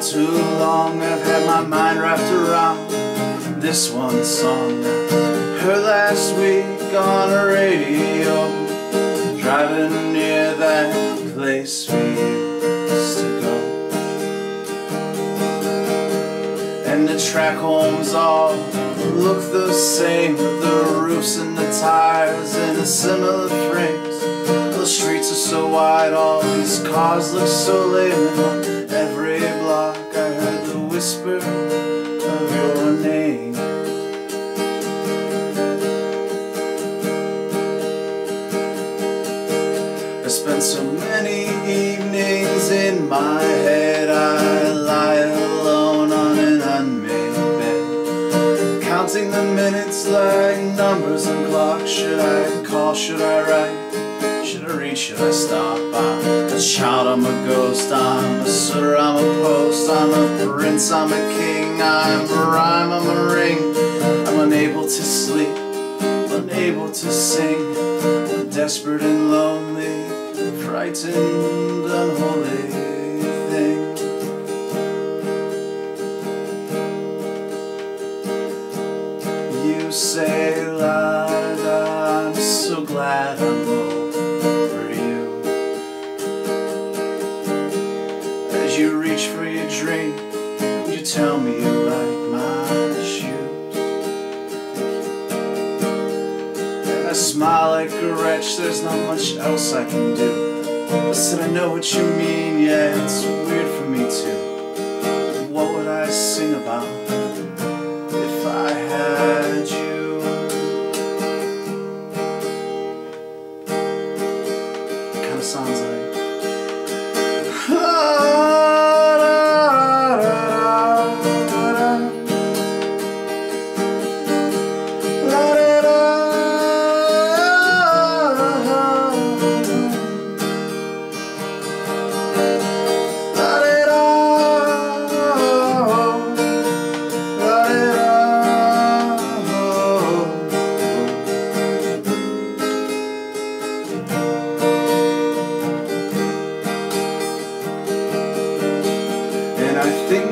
too long. I've had my mind wrapped around this one song. Heard last week on the radio Driving near that place we used to go. And the track homes all look the same. The roofs and the tires and the similar frames The streets are so wide, all these cars look so lame. And whisper of your name I spent so many evenings in my head I lie alone on an unmade bed Counting the minutes like numbers on clocks Should I call, should I write? Should I read, should I stop? I'm a child, I'm a ghost I'm a suitor, I'm a post I'm a prince, I'm a king I'm a rhyme, I'm a ring. I'm unable to sleep Unable to sing. I'm desperate and lonely Frightened, unholy thing. You say la da, I'm so glad I'm tell me you like my shoes. And I smile like a wretch, there's not much else I can do. Said I know what you mean, yeah, it's weird for me too.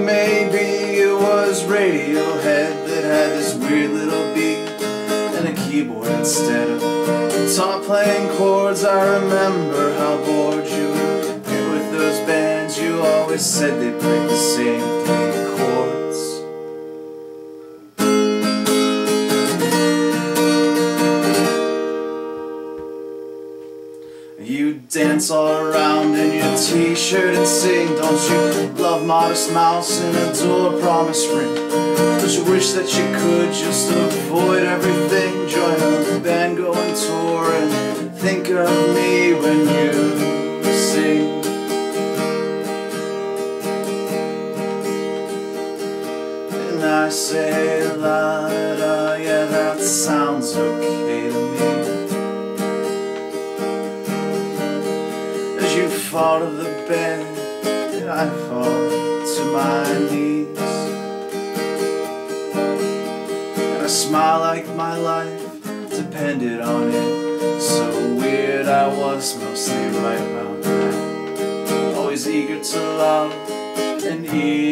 Maybe it was Radiohead that had this weird little beat and a keyboard instead of guitar playing chords. I remember how bored you were with those bands. You always said they played the same three dance all around in your t-shirt and sing. Don't you love Modest Mouse and adore Promise Ring? Don't you wish that you could just avoid everything? Join a band, go on tour and think of me when you sing. And I say la da, yeah that sounds okay fall to the bed, and I fall to my knees. And I smile like my life depended on it. So weird I was mostly right about that. Always eager to love and eager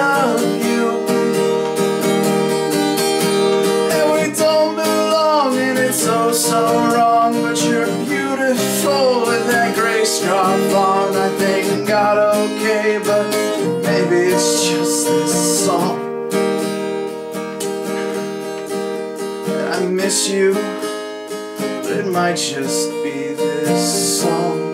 of you. And we don't belong and it's oh so wrong But you're beautiful with that gray scarf on I God okay but maybe it's just this song I miss you, but it might just be this song.